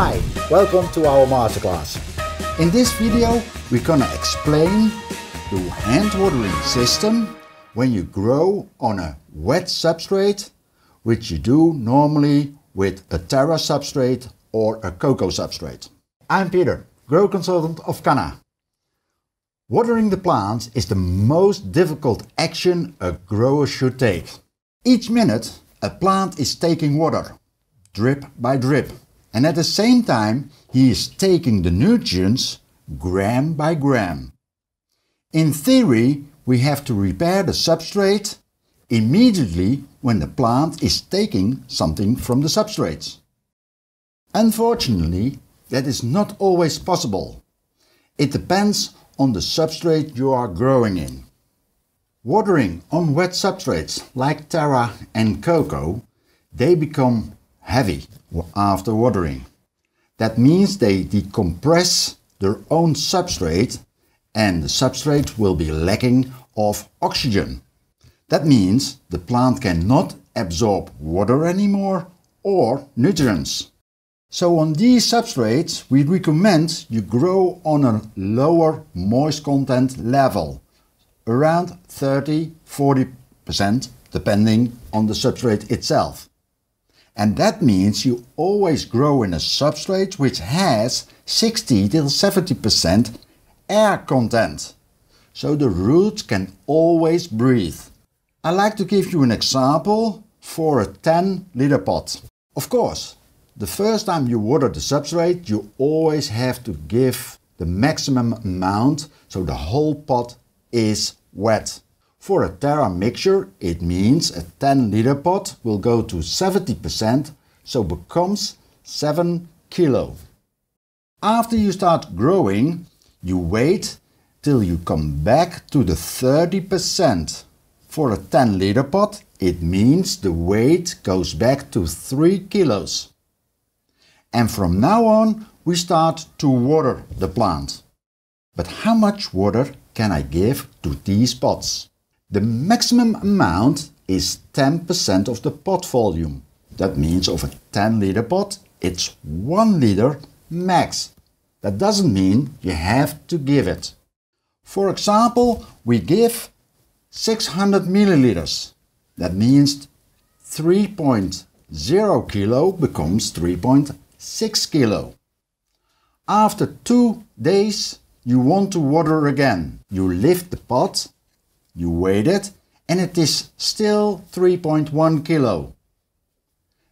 Hi, welcome to our masterclass. In this video we're gonna explain the hand watering system when you grow on a wet substrate which you do normally with a Terra substrate or a coco substrate. I'm Pieter, grow consultant of CANNA. Watering the plants is the most difficult action a grower should take. Each minute a plant is taking water, drip by drip, and at the same time he is taking the nutrients gram by gram. In theory, we have to repair the substrate immediately when the plant is taking something from the substrates. Unfortunately, that is not always possible. It depends on the substrate you are growing in. Watering on wet substrates like Terra and coco, they become heavy after watering. That means they decompress their own substrate and the substrate will be lacking of oxygen. That means the plant cannot absorb water anymore or nutrients. So on these substrates we recommend you grow on a lower moist content level, around 30-40% depending on the substrate itself. And that means you always grow in a substrate which has 60 till 70% air content. So the roots can always breathe. I like to give you an example for a 10 liter pot. Of course, the first time you water the substrate, you always have to give the maximum amount so the whole pot is wet. For a Terra mixture, it means a 10 liter pot will go to 70%, so becomes 7 kilo. After you start growing, you wait till you come back to the 30%. For a 10 liter pot, it means the weight goes back to 3 kilos. And from now on we start to water the plant. But how much water can I give to these pots? The maximum amount is 10% of the pot volume. That means of a 10 liter pot it's 1 liter max. That doesn't mean you have to give it. For example, we give 600 milliliters. That means 3.0 kilo becomes 3.6 kilo. After two days you want to water again. You lift the pot, you weighed it and it is still 3.1 kilo.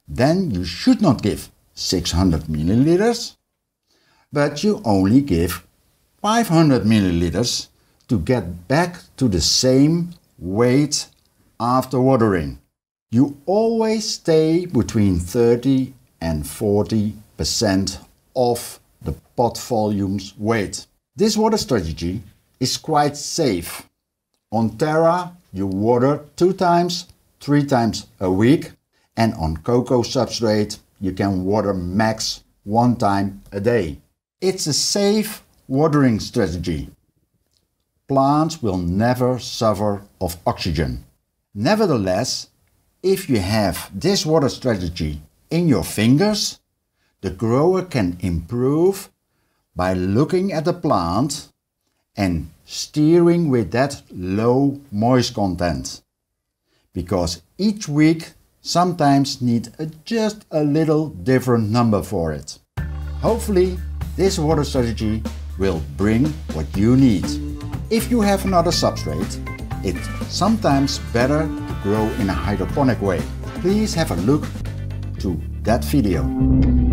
Then you should not give 600 milliliters, but you only give 500 milliliters to get back to the same weight after watering. You always stay between 30 and 40% of the pot volume's weight. This water strategy is quite safe. On Terra you water two times, three times a week and on coco substrate you can water max one time a day. It's a safe watering strategy. Plants will never suffer of oxygen. Nevertheless, if you have this water strategy in your fingers, the grower can improve by looking at the plant and steering with that low moist content. Because each week sometimes need a, just a little different number for it. Hopefully this water strategy will bring what you need. If you have another substrate, it's sometimes better to grow in a hydroponic way. Please have a look to that video.